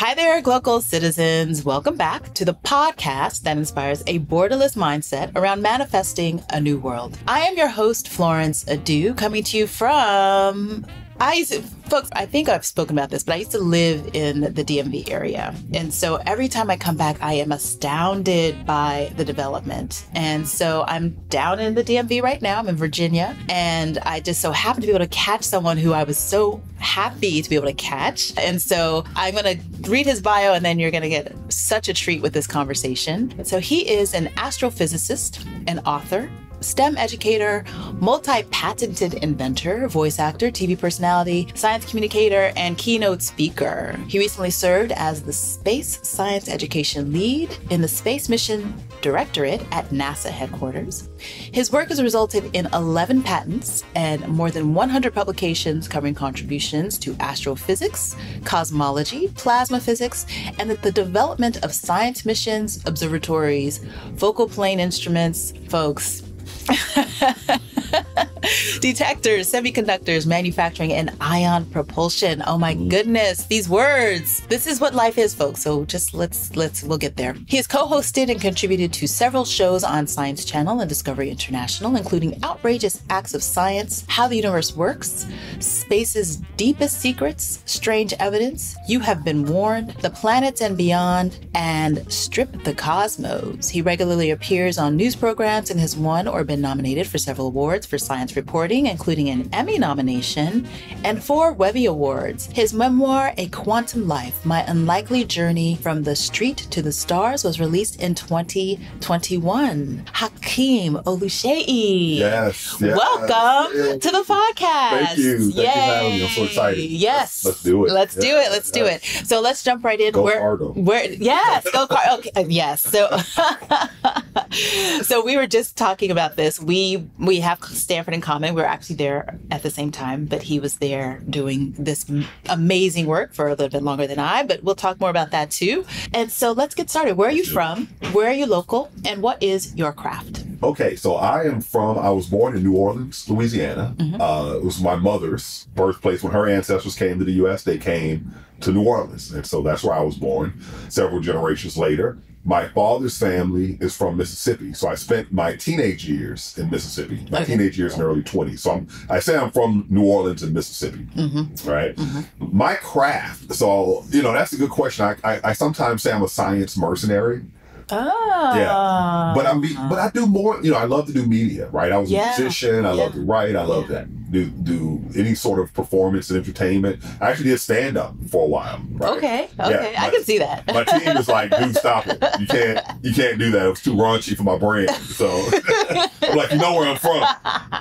Hi there, Glocal citizens. Welcome back to the podcast that inspires a borderless mindset around manifesting a new world. I am your host, Florence Adu, coming to you from I used to, folks, I think I've spoken about this, but I used to live in the DMV area. And so every time I come back, I am astounded by the development. And so I'm down in the DMV right now. I'm in Virginia. And I just so happened to be able to catch someone who I was so happy to be able to catch. And so I'm going to read his bio, and then you're going to get such a treat with this conversation. So he is an astrophysicist, an author, STEM educator, multi patented inventor, voice actor, TV personality, science communicator, and keynote speaker. He recently served as the Space Science Education Lead in the Space Mission Directorate at NASA headquarters. His work has resulted in 11 patents and more than 100 publications covering contributions to astrophysics, cosmology, plasma physics, and the development of science missions, observatories, focal plane instruments. Folks, Detectors, semiconductors, manufacturing, and ion propulsion. Oh my mm-hmm. goodness, these words. This is what life is, folks. So just let's let's we'll get there. He has co-hosted and contributed to several shows on Science Channel and Discovery International, including Outrageous Acts of Science, How the Universe Works, Space's Deepest Secrets, Strange Evidence, You Have Been Warned, The Planets and Beyond, and Strip the Cosmos. He regularly appears on news programs and has won or been nominated for several awards for science reporting, including an Emmy nomination and four Webby Awards. His memoir, A Quantum Life My Unlikely Journey from the Street to the Stars, was released in 2021. Hakeem Oluseyi. Yes. yes Welcome yes. to the podcast. Thank you. Thank Yay. you for having me. I'm so excited. Yes. Let's, do it. Let's do it. Let's do it. So let's jump right in. Go where, Cargo. where yes, go car okay. uh, Yes. So so we were just talking about this. We we have Stanford in common. We are actually there at the same time, but he was there doing this amazing work for a little bit longer than I, but we'll talk more about that too. And so let's get started. Where are you from? Where are you local? And what is your craft? Okay, so I am from, I was born in New Orleans, Louisiana. Mm-hmm. Uh, it was my mother's birthplace. When her ancestors came to the U.S., they came to New Orleans. And so that's where I was born several generations later. My father's family is from Mississippi. So I spent my teenage years in Mississippi, my Okay. teenage years in early 20s. So I'm, I say I'm from New Orleans and Mississippi, Mm-hmm. right? My craft, so, you know, that's a good question. I, I, I sometimes say I'm a science mercenary. Oh. Yeah. But I'm, be- ah. but I do more. You know, I love to do media, right? I was Yeah. a musician. I love to write. I love to do do any sort of performance and entertainment. I actually did stand up for a while. Right? Okay. Yeah, Okay. I can see that. My team was like, dude, stop it. You can't, you can't do that. It was too raunchy for my brand. So like, you know where I'm from.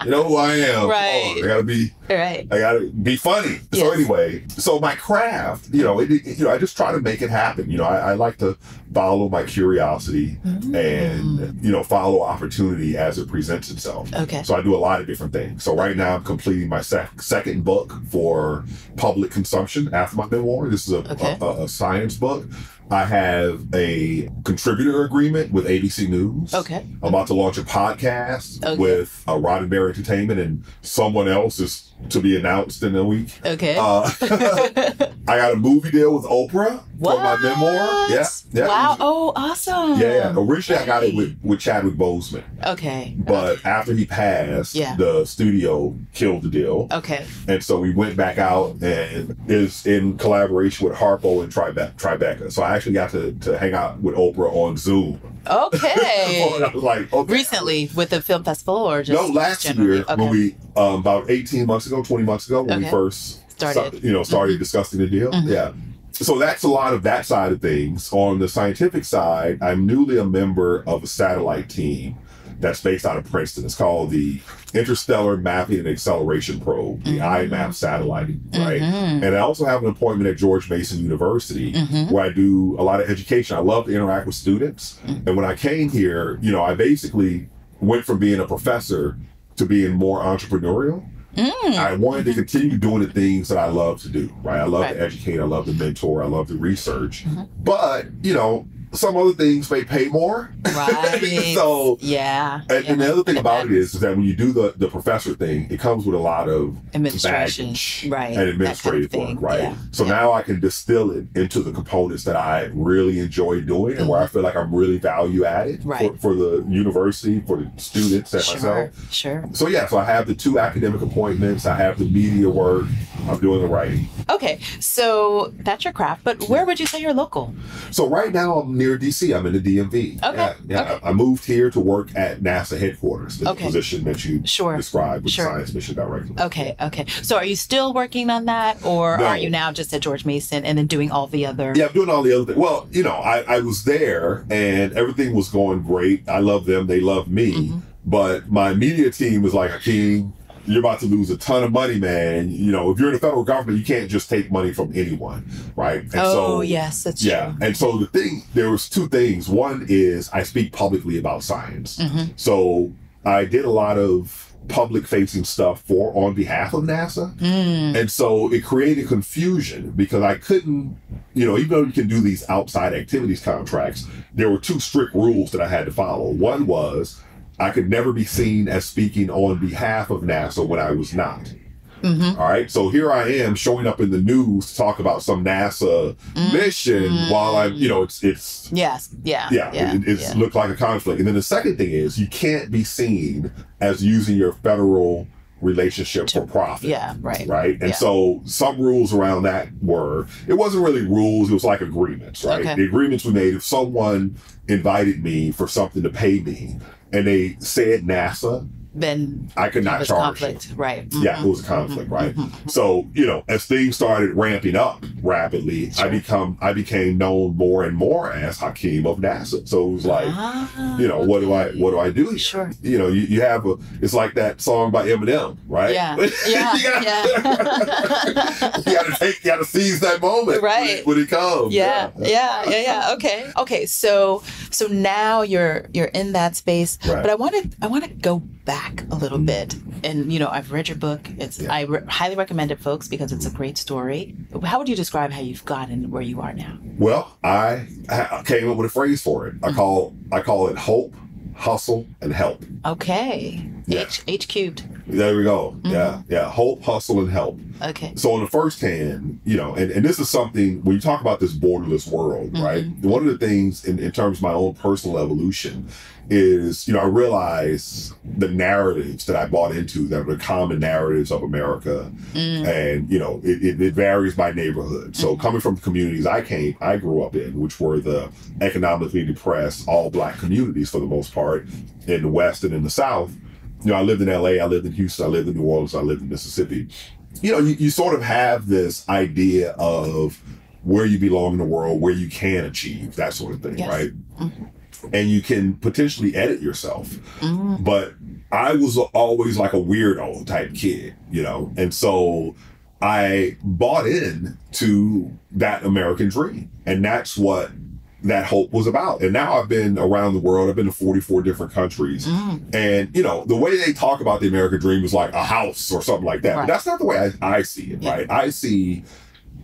You know who I am. Right. I gotta be, right. I gotta be funny. So anyway, so my craft, you know, it, it- you know, I just try to make it happen. You know, I, I like to follow my curiosity Mm. and you know follow opportunity as it presents itself. Okay. So I do a lot of different things. So right now I'm completing my sec- second book for public consumption after my memoir. This is a, Okay. a, a science book. I have a contributor agreement with ABC News. Okay. I'm about to launch a podcast Okay. with uh, Roddenberry Entertainment and someone else is to be announced in a week. Okay. Uh, I got a movie deal with Oprah for my memoir. Yeah, yeah. Wow. Oh, awesome. Yeah, yeah. Originally, I got it with, with Chadwick Boseman, Okay. but after he passed, Yeah. the studio killed the deal, Okay. and so we went back out and is in collaboration with Harpo and Tribe- Tribeca. So I actually got to, to hang out with Oprah on Zoom. Okay. Like, okay. Recently with the film festival or just No, last generally? year Okay. when we um, about eighteen months ago, twenty months ago, when we first Started. sta- you know, started discussing the deal. Mhm. Yeah. So that's a lot of that side of things. On the scientific side, I'm newly a member of a satellite team that's based out of Princeton. It's called the Interstellar Mapping and Acceleration Probe, the Mhm. IMAP satellite, right? Mhm. And I also have an appointment at George Mason University Mhm. where I do a lot of education. I love to interact with students. Mm. And when I came here, you know, I basically went from being a professor to being more entrepreneurial. Mm. I wanted to continue doing the things that I love to do, right? I love Right. to educate, I love to mentor, I love to research. Mhm. But, you know, some other things may pay more. Right. so yeah. and, yeah. and the other thing about it is, is that when you do the, the professor thing, it comes with a lot of Administration, baggage right, and administrative kind of work, right? yeah, So yeah. now I can distill it into the components that I really enjoy doing and where I feel like I'm really value added Mm-hmm. Right. for, for the university, for the students and Sure. myself. Sure. So yeah, so I have the two academic appointments, I have the media work, I'm doing the writing. Okay. So that's your craft, but where would you say you're local? So right now I'm near DC. I'm in the DMV. Okay, Yeah, yeah. okay. I I moved here to work at NASA headquarters, the Okay. position that you Sure, described with sure. Science Mission Director. Okay. Okay. So are you still working on that, or No. are you now just at George Mason and then doing all the other? Yeah, I'm doing all the other things. Well, you know, I, I was there and everything was going great. I love them. They love me. Mm-hmm. But my media team was like, Hakeem, you're about to lose a ton of money, man. You know, if you're in the federal government, you can't just take money from anyone, right? And Oh yes, that's Yeah. true. And so the thing, there was two things. One is I speak publicly about science. Mhm. So I did a lot of public facing stuff for on behalf of NASA. Mm, And so it created confusion because I couldn't, you know, even though you can do these outside activities contracts, there were two strict rules that I had to follow. One was I could never be seen as speaking on behalf of NASA when I was not. mhm. All right. So here I am showing up in the news to talk about some NASA mission while I'm, you know, it's, it's, Yes. Yeah. yeah, Yeah. it, it's yeah. looked like a conflict. And then the second thing is you can't be seen as using your federal relationship for profit yeah. Right. right? And Yeah. so some rules around that were it wasn't really rules; it was like agreements, right? Okay. The agreements we made if someone invited me for something to pay me, and they said NASA, Then I could not charge. conflict. Right. Yeah, Mhm. it was a conflict, right? Mhm. So you know, as things started ramping up rapidly, I become I became known more and more as Hakeem of NASA. So it was like, Ah, you know, what do I what do I do? here? Sure. You know, you, you have a it's like that song by Eminem, right? Yeah. You Yeah. gotta- yeah. you gotta take, you gotta seize that moment, Right. it- When it, comes. yeah yeah yeah yeah okay okay so so now you're you're in that space Right. but i want to i want to go back a little bit and you know i've read your book it's Yeah. i re- highly recommend it folks because it's a great story how would you describe how you've gotten where you are now Well, I, I came up with a phrase for it. I mm. call I call it hope, hustle, and help. okay Yeah. h h cubed There we go. Mm-hmm. Yeah, yeah. Hope, hustle, and help. okay So on the first hand, you know, and, and this is something when you talk about this borderless world, Mm-hmm. right? One of the things in, in terms of my own personal evolution is, you know, I realize the narratives that I bought into that are the common narratives of America. Mm, And, you know, it, it, it varies by neighborhood. So coming from the communities I came, I grew up in, which were the economically depressed, all black communities for the most part in the West and in the South. You know, I lived in LA, I lived in Houston, I lived in New Orleans, I lived in Mississippi you know, you, you sort of have this idea of where you belong in the world, where you can achieve, that sort of thing, Yes. right? Mhm. And you can potentially edit yourself. mm, But I was always like a weirdo type kid, you know? And so I bought in to that American dream. And that's what that hope was about. And now I've been around the world. I've been to 44 different countries. mm, And you know, the way they talk about the American dream is like a house or something like that. Right. But that's not the way I, I see it, Yeah. right? I see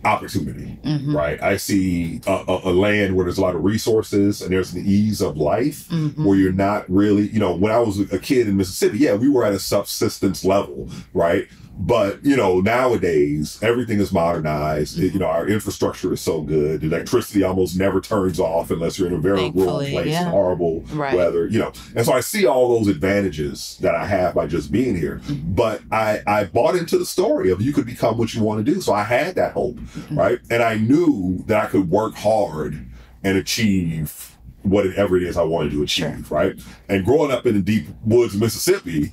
opportunity, mhm, right? I see a, a, a land where there's a lot of resources and there's an ease of life mhm. where you're not really, you know, when I was a kid in Mississippi, yeah, we were at a subsistence level, right? But you know, nowadays everything is modernized. It- you know, our infrastructure is so good. Electricity almost never turns off unless you're in a very rural place, yeah. horrible Right. weather. You know, and so I see all those advantages that I have by just being here. Mm-hmm. But I I bought into the story of you could become what you want to do. So I had that hope, Mm-hmm. right? And I knew that I could work hard and achieve whatever it is I wanted to achieve, right? And growing up in the deep woods of Mississippi,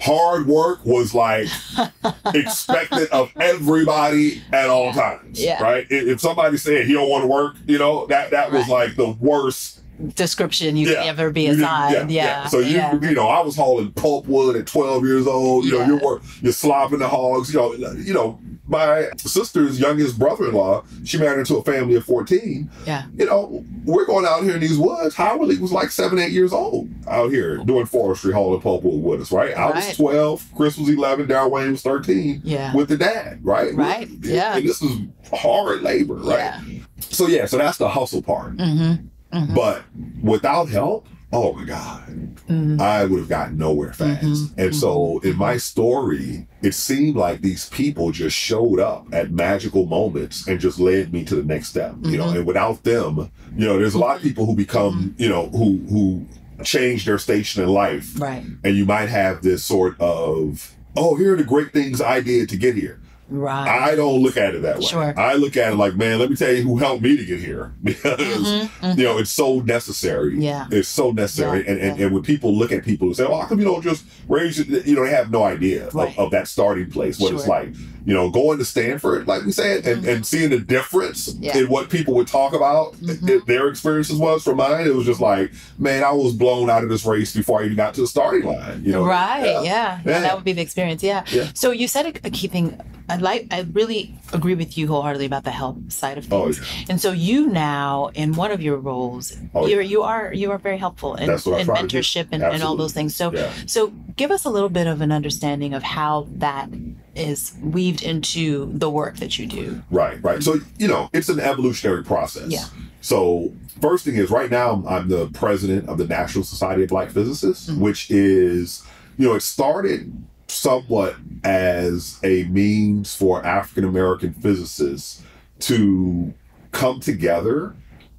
hard work was like expected of everybody at all times, Yeah. right? If, if somebody said he don't want to work, you know, that that was like the worst description you Yeah. could ever be assigned yeah, So you yeah. you know, I was hauling pulpwood at 12 years old. You Yeah. know, you're work, you're slopping the hogs. You know, you know. My sister's youngest brother-in-law, she married into a family of 14. Yeah. You know, we're going out here in these woods. Howard Lee was like seven, eight years old out here doing forestry, hauling pulpwood with us, right? I was 12, Chris was 11, Darryl Wayne was 13 yeah with the dad, right? Right, yeah. And this is hard labor, right? yeah So yeah, so that's the hustle part. mm-hmm Mhm. But without help, oh my God, Mhm. I would have gotten nowhere fast. Mhm. And so in my story, it seemed like these people just showed up at magical moments and just led me to the next step. You know, Mhm. and without them, you know, there's a lot of people who become, you know, who who change their station in life Right. and you might have this sort of, oh, here are the great things I did to get here. Right. I don't look at it that way. Sure. I look at it like, man, let me tell you who helped me to get here because Mhm, mhm. you know it's so necessary. Yeah. it's so necessary. Yeah, and, and yeah. and when people look at people and say, "Well, how come you don't just raise it?" You know, they have no idea Right. of, of that starting place. What it's like. You know, going to Stanford, like we said, and, and seeing the difference Mm-hmm. Yeah. in what people would talk about, Mhm. i- their experiences was from mine. It was just like, man, I was blown out of this race before I even got to the starting line. You know, right. Yeah. Yeah. Yeah, That would be the experience. Yeah. So you said a, a key thing. I like. I really agree with you wholeheartedly about the help side of Oh, things. And so you now, in one of your roles, Oh, you're you are you are very helpful in, That's what I in try to do. mentorship and, and all those things. So so give us a little bit of an understanding of how that is weaved into the work that you do. Right, right. So, you know, it's an evolutionary process. Yeah. So, first thing is, right now, I'm the president of the National Society of Black Physicists, Mhm. which is, you know, it started somewhat as a means for African American physicists to come together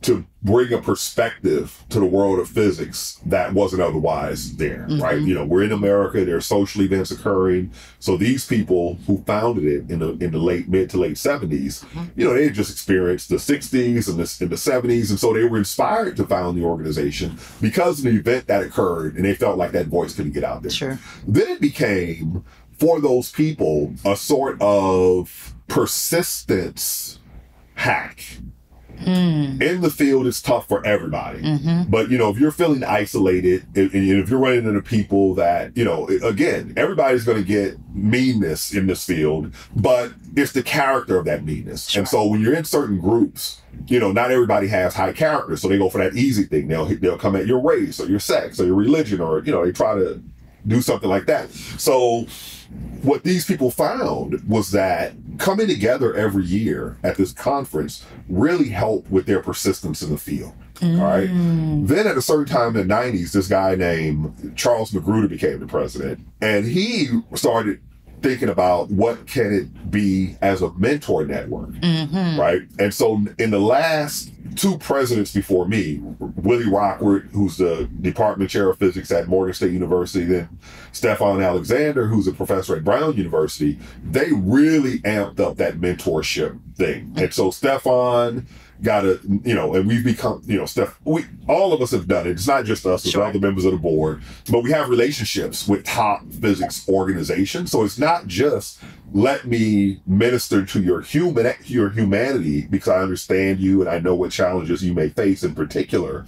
to bring a perspective to the world of physics that wasn't otherwise there, right? Mhm. You know, we're in America, there are social events occurring. So these people who founded it in the in the late mid to late 70s, Mhm. you know, they had just experienced the 60s and the, and the 70s. And so they were inspired to found the organization because of the event that occurred and they felt like that voice couldn't get out there. Sure. Then it became, for those people, a sort of persistence hack. Mm. In the field, it's tough for everybody. Mm-hmm. But you know, if you're feeling isolated, and and if you're running into people that you know, again, everybody's going to get meanness in this field, but it's the character of that meanness. Sure. And so when you're in certain groups, you know, not everybody has high character, so they go for that easy thing. They'll they'll come at your race or your sex or your religion, or you know, they try to do something like that. So what these people found was that coming together every year at this conference really helped with their persistence in the field. All right. Mm. Then at a certain time in the 90s, this guy named Charles McGruder became the president. And he started thinking about what can it be as a mentor network, Mm-hmm. right? And so in the last two presidents before me, Willie Rockward, who's the department chair of physics at Morgan State University, then Stephon Alexander, who's a professor at Brown University, they really amped up that mentorship thing. And so Stephon got a, you know, and we've become, you know, Steph, we, all of us have done it. It's not just us, it's Sure. other members of the board, but we have relationships with top physics organizations. So it's not just let me minister to your human, your humanity because I understand you and I know what challenges you may face in particular.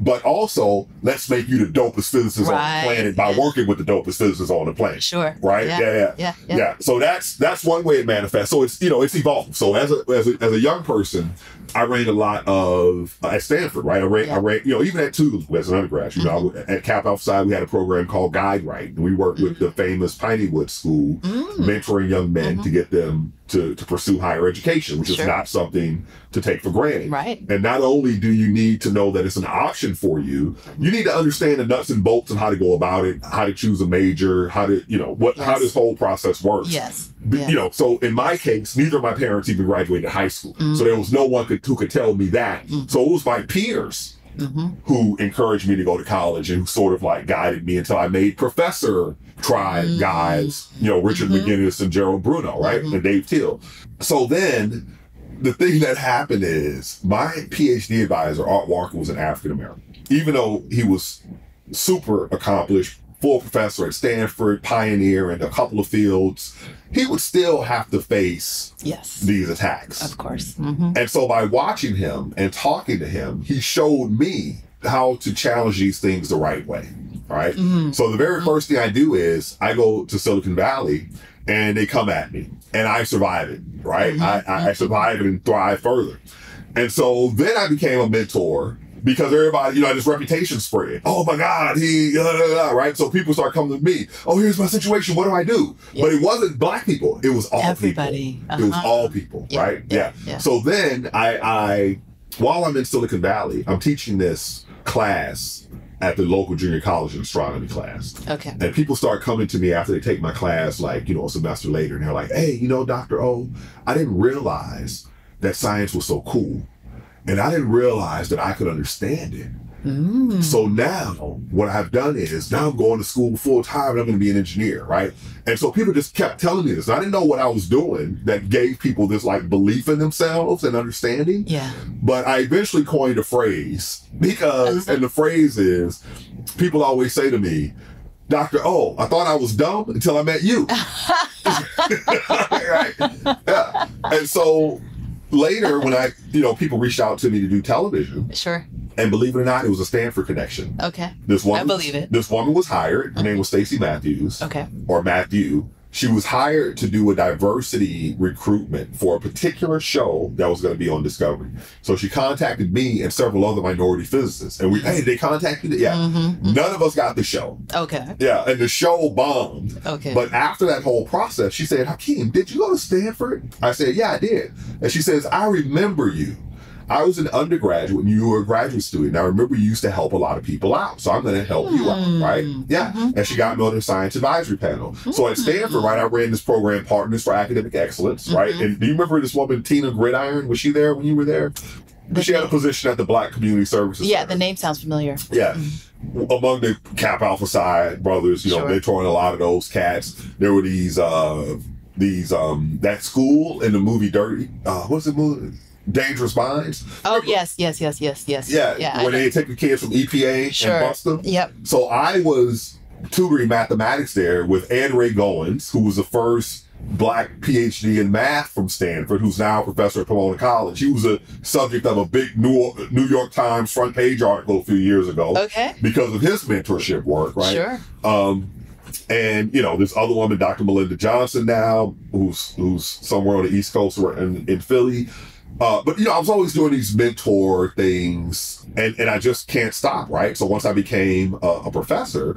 But also, let's make you the dopest physicist on the planet by yeah. working with the dopest physicists on the planet. Sure. Right? Yeah. yeah. yeah. Yeah. Yeah. So that's that's one way it manifests. So it's you know it's evolved. So as a as a, as a young person, I ran a lot of uh, at Stanford, right? I ran I ran you know even at Tougaloo as an undergrad. You know I- at Cap Psi, we had a program called Guide Right, and we worked with the famous Pineywood School, Mm. mentoring young men to get them to to pursue higher education, which Sure. is not something to take for granted. Right. And not only do you need to know that it's an option for you, you need to understand the nuts and bolts and how to go about it, how to choose a major, how to, you know, what how this whole process works. Yes. Yeah. You know, so in my case, neither of my parents even graduated high school. So there was no one could, who could tell me that. Mm. So it was my peers Mm-hmm. who encouraged me to go to college and who sort of like guided me until I made professor tribe Mm. guys, you know, Richard Mhm. McGinnis and Gerald Bruno, right? Mhm. And Dave Till. So then the thing that happened is my PhD advisor, Art Walker, was an African American. Even though he was super accomplished, full professor at Stanford, pioneer in a couple of fields, he would still have to face Yes. these attacks. Of course. Mm-hmm. And so by watching him and talking to him, he showed me how to challenge these things the right way. All right? Mm-hmm. So the very first thing I do is I go to Silicon Valley and they come at me and I survive it. Right? I, I, I survive it and thrive further. And so then I became a mentor because everybody, you know, had this reputation spread. Oh my God, he, uh, uh, uh, right? So people start coming to me. Oh, here's my situation. What do I do? Yeah. But it wasn't black people. It was all Everybody. people. It was Uh-huh. all people, Yeah, right? yeah, yeah. So then I, I while I'm in Silicon Valley, I'm teaching this class at the local junior college in astronomy class. Okay. And people start coming to me after they take my class, like, you know, a semester later, and they're like, hey, you know, Dr. O, I didn't realize that science was so cool. And I didn't realize that I could understand it. Mm. So now what I've done is now I'm going to school full time and I'm going to be an engineer, right? And so people just kept telling me this. I didn't know what I was doing that gave people this like belief in themselves and understanding. Yeah. But I eventually coined a phrase because, and the phrase is, people always say to me, Dr. O, I thought I was dumb until I met you. right? Yeah. And so later when I, you know, people reached out to me to do television, Sure. and believe it or not, it was a Stanford connection. Okay. This woman, I believe it. This woman was hired. Her name was Stacy Matthews, Okay. or Matthew. She was hired to do a diversity recruitment for a particular show that was going to be on Discovery. So she contacted me and several other minority physicists, and we, hey, they contacted you? Yeah. Mm-hmm. None of us got the show. Okay. Yeah, and the show bombed. Okay. But after that whole process, she said, Hakeem, did you go to Stanford? I said, Yeah, I did. And she says, I remember you. I was an undergraduate and you were a graduate student. I remember you used to help a lot of people out. So I'm going to help you out, Hmm. right? Yeah. Mm-hmm. And she got me on the science advisory panel. So at Stanford, right, I ran this program, Partners for Academic Excellence, right? Mm-hmm. And do you remember this woman, Tina Gridiron? Was she there when you were there? she had a position at the Black Community Services. Yeah, Center. the name sounds familiar. Yeah. Among the Kappa Alpha Psi brothers, you know, Sure. mentoring a lot of those cats. There were these uh these um that school in the movie Dirty. Uh what's the movie? Dangerous Minds. Oh yes, yes, yes, yes, yes. Yeah, Yeah. where I- they take the kids from EPA Sure. and bust them. Yep. So I was tutoring mathematics there with Edray Goins, who was the first black PhD in math from Stanford, who's now a professor at Pomona College. He was a subject of a big New, New York Times front page article a few years ago Okay. because of his mentorship work, right? Sure. Um, and you know, this other woman, Dr. Melinda Johnson, now who's who's somewhere on the East Coast or in, in Philly. Uh, but you know, I was always doing these mentor things, and and I just can't stop, right? So once I became a, a professor,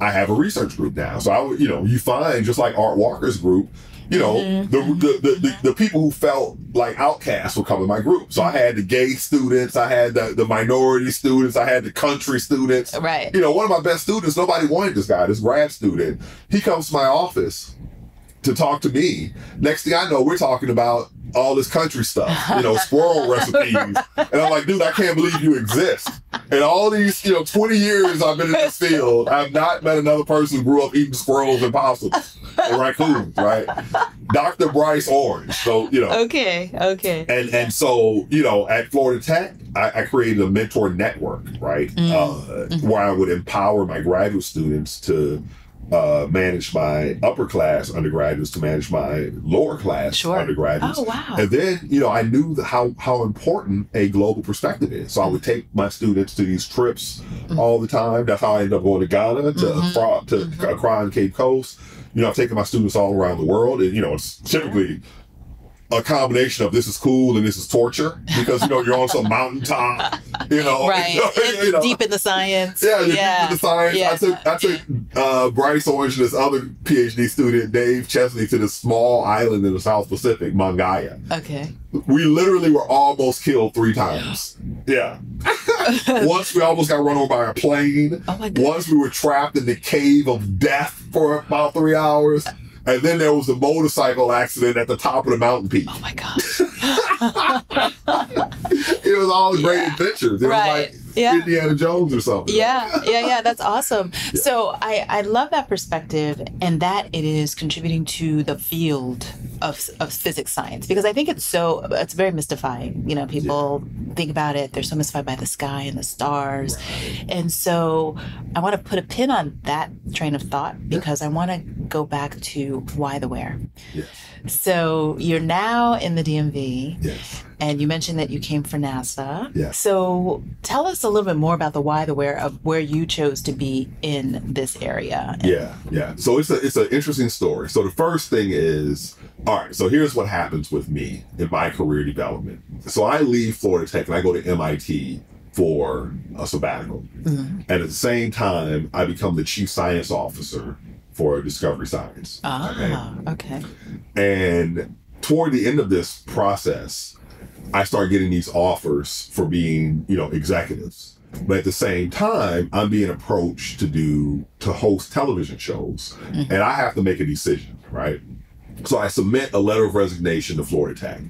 I have a research group now. So I, would- you know, you find just like Art Walker's group, you know, the, the, the the the people who felt like outcasts would come in my group. So I had the gay students, I had the the minority students, I had the country students, Right. you know, one of my best students, nobody wanted this guy, this grad student. He comes to my office to talk to me. Next thing I know, we're talking about all this country stuff, you know, squirrel recipes. And I'm like, dude, I can't believe you exist. And all these, you know, 20 years I've been in this field, I've not met another person who grew up eating squirrels and possums and raccoons, right? Dr. Bryce Orange. So, you know, Okay. Okay. and and so you know at Florida Tech, I, I created a mentor network, right, uh, where I would empower my graduate students to uh, manage my upper class undergraduates to manage my lower class Sure. undergraduates. Oh wow. And then, you know, I knew the, how how important a global perspective is. So I would mm-hmm. take my students to these trips mm-hmm. all the time. That's how I ended up going to Ghana, to mm-hmm. Accra, to Accra and Cape Coast. You know, I've taken my students all around the world, and you know, it's typically a combination of this is cool and this is torture because you know you're on some mountaintop, you know, right. you know. deep in the science. Yeah, yeah. deep in the science. Yeah. I took I took uh, Bryce Orange and this other PhD student, Dave Chesney, to this small island in the South Pacific, Mangaia. Okay. We literally were almost killed three times. Yeah. Once we almost got run over by a plane. Oh my God. Once we were trapped in the cave of death for about three hours. And then there was a motorcycle accident at the top of the mountain peak. Oh my gosh. It was all great adventures. It Right. was like Yeah. Indiana Jones or something. yeah yeah yeah that's awesome. So i i love that perspective and that it is contributing to the field of, of physics science because i think it's so it's very mystifying. You know people think about it they're so mystified by the sky and the stars. And so i want to put a pin on that train of thought because i want to go back to why the where. Yes. so you're now in the dmv Yes. And you mentioned that you came for NASA. Yes. So tell us a little bit more about the why, the where of where you chose to be in this area. Yeah, yeah. So it's a it's an interesting story. So the first thing is, all right. So here's what happens with me in my career development. So I leave Florida Tech and I go to MIT for a sabbatical, and at the same time, I become the chief science officer for Discovery Science. Okay? Ah, okay. And toward the end of this process, I start getting these offers for being, you know, executives. But at the same time, I'm being approached to do to host television shows, mm-hmm. and I have to make a decision, right? So I submit a letter of resignation to Florida Tech,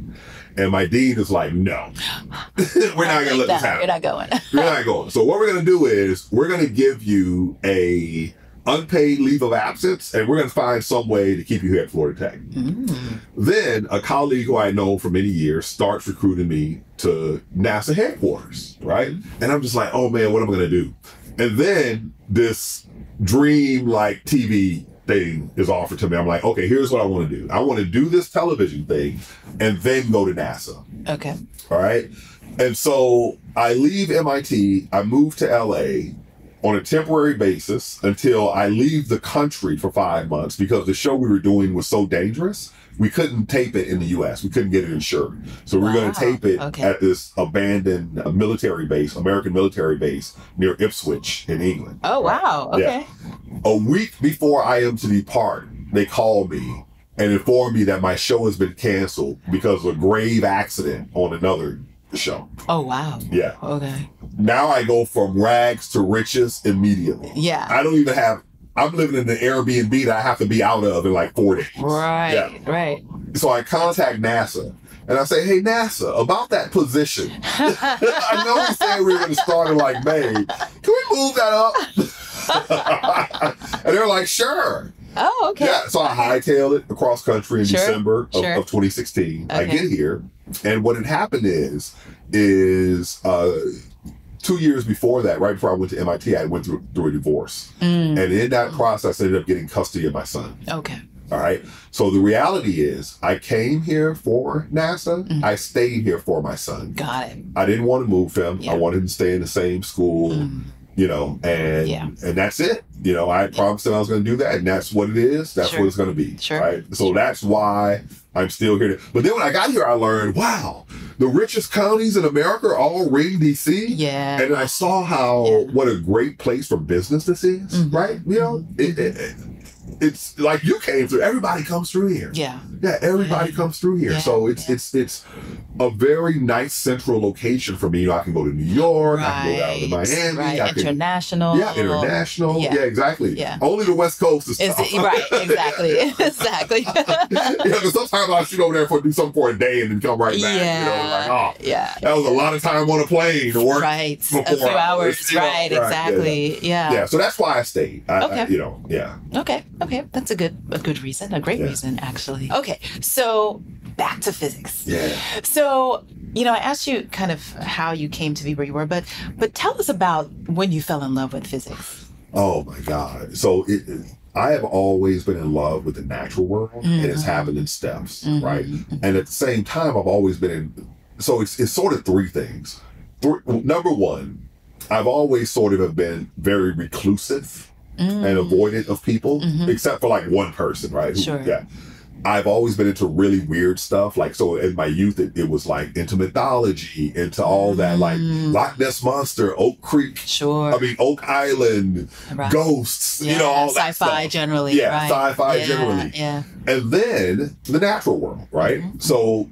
and my dean is like, "No, we're not going to let this happen. You're not going. We're not going. So what we're going to do is we're going to give you a unpaid leave of absence, and we're going to find some way to keep you here at Florida Tech." Mm. Then a colleague who I know for many years starts recruiting me to NASA headquarters, right? And I'm just like, oh man, what am I gonna do? And then this dream like TV thing is offered to me. I'm like, okay, here's what I want to do. I want to do this television thing and then go to NASA. Okay. All right. And so I leave MIT, I move to LA on a temporary basis until I leave the country for five months because the show we were doing was so dangerous. We couldn't tape it in the US. We couldn't get it insured. So we are going to tape it Okay. at this abandoned uh, military base, American military base near Ipswich in England. Oh wow. Okay. A week before I am to depart, they call me and inform me that my show has been canceled because of a grave accident on another show. Oh wow. Yeah. Okay. Now I go from rags to riches immediately. Yeah. I don't even have. I'm living in the Airbnb that I have to be out of in like four days. Right. Yeah. Right. So I contact NASA and I say, "Hey NASA, about that position. I know we said we were going to start in like May. Can we move that up?" and they're like, "Sure." Oh okay. Yeah. So I hightailed it across country in Sure, December of, sure. of 2016. I get here, and what had happened is, is uh, two years before that, right before I went to MIT, I went through, through a divorce, Mm. and in that process, I ended up getting custody of my son. Okay. All right. So the reality is, I came here for NASA. Mhm. I stayed here for my son. Got it. I didn't want to move him. Yeah. I wanted him to stay in the same school Mm. you know, and Yeah. and that's it. You know, I promised them I was going to do that, and that's what it is. That's Sure. what it's going to be. Sure. Right. So that's why I'm still here. But then when I got here, I learned, wow, the richest counties in America are all ring DC. Yeah. And I saw how Yeah. what a great place for business this is. Mhm. Right. You know, it, it, it- it's like you came through. Everybody comes through here. yeah. Yeah, everybody comes through here. Yeah, So it's yeah. it's it's a very nice central location for me. You know, I can go to New York, Right. I can go down to Miami, Right. I can International. yeah, international. Yeah. Yeah, exactly. Yeah. Only the West Coast is Is it, right. Exactly. exactly. yeah, because sometimes I shoot over there for do something for a day and then come right back. yeah. You know, like, oh, yeah. that was a lot of time on a plane to work. Right. A few hours. hours, Right. Exactly. Yeah. Yeah, so that's why I stayed. I, I- Okay. you know, yeah. Okay. Okay. That's a good a good reason. A great Yeah. reason actually. Okay. So back to physics. Yeah. So, you know, I asked you kind of how you came to be where you were, but but tell us about when you fell in love with physics. Oh my God. So it, I have always been in love with the natural world, and it's happened in steps, Mhm. right? And at the same time, I've always been in. So it's it's sort of three things. Three, number one, I've always sort of have been very reclusive Mm. and avoidant of people, Mhm. except for like one person, right? Who- Sure. Yeah. I've always been into really weird stuff. Like, so in my youth, it, it was like into mythology, into all that, like Mm. Loch Ness Monster, Oak Creek, Sure. I mean, Oak Island, Right. ghosts, you know, Yeah, all that sci-fi generally. Yeah, right. sci-fi Yeah, generally. Yeah. And then the natural world, right? Mhm. So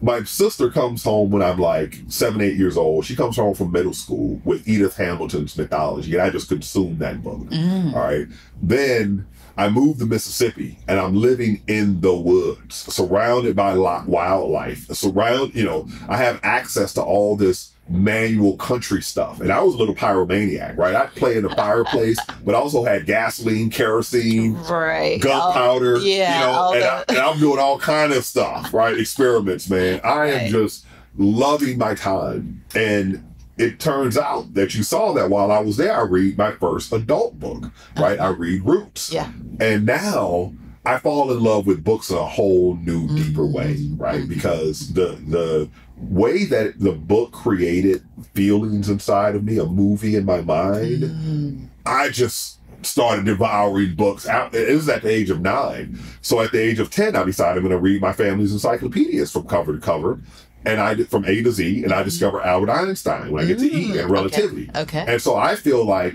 my sister comes home when I'm like seven, eight years old. She comes home from middle school with Edith Hamilton's mythology, and I just consumed that book. Mm. All right. Then I moved to Mississippi and I'm living in the woods, surrounded by wildlife. Surround, you know, I have access to all this manual country stuff. And I was a little pyromaniac, right? I'd play in the fireplace, but I also had gasoline, kerosene, Right. gunpowder, yeah, you know, and, the- I, and I'm doing all kind of stuff, right? Experiments, man. I am just loving my time. And it turns out that you saw that while I was there, I read my first adult book, right? I read Roots. Yeah. And now I fall in love with books in a whole new, deeper way, Mhm. right? Because the the way that the book created feelings inside of me, a movie in my mind, Mm. I just started devouring books. Out, it was at the age of nine. So at the age of 10, I decided I'm going to read my family's encyclopedias from cover to cover. And I did from A to Z, and I discovered Albert Einstein when I get to E Mm, and relativity. Okay. okay. And so I feel like